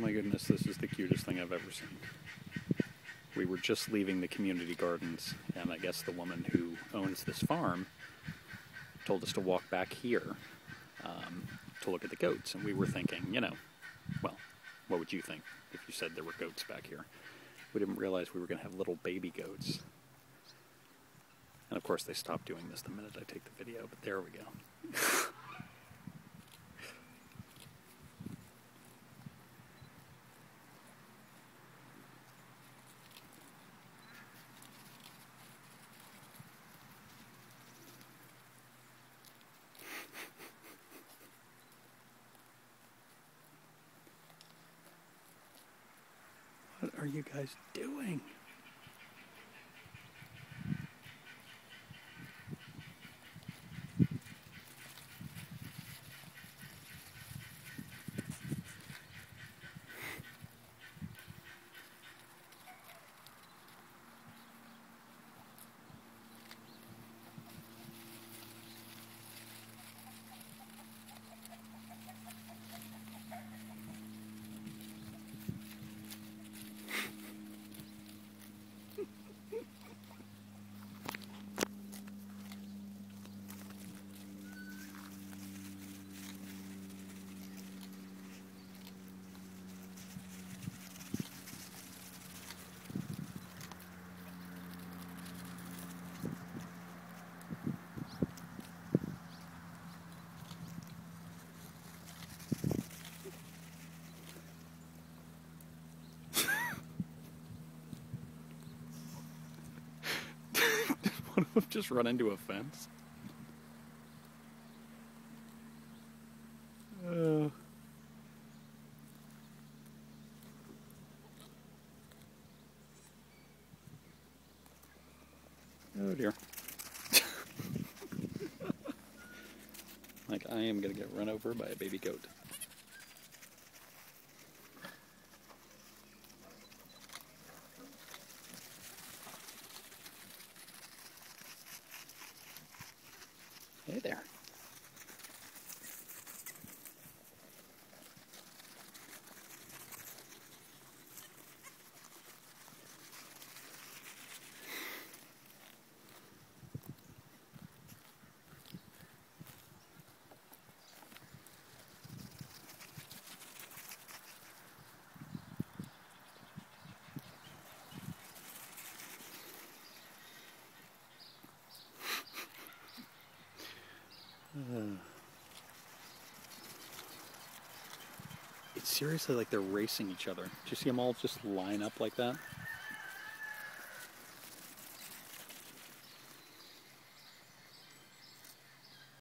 my goodness, this is the cutest thing I've ever seen. We were just leaving the community gardens, and I guess the woman who owns this farm told us to walk back here um, to look at the goats. And we were thinking, you know, well, what would you think if you said there were goats back here? We didn't realize we were going to have little baby goats. And of course, they stopped doing this the minute I take the video, but there we go. are you guys doing? One of them just run into a fence. Uh. Oh dear. like I am gonna get run over by a baby goat. Hey there. It's seriously like they're racing each other. Do you see them all just line up like that?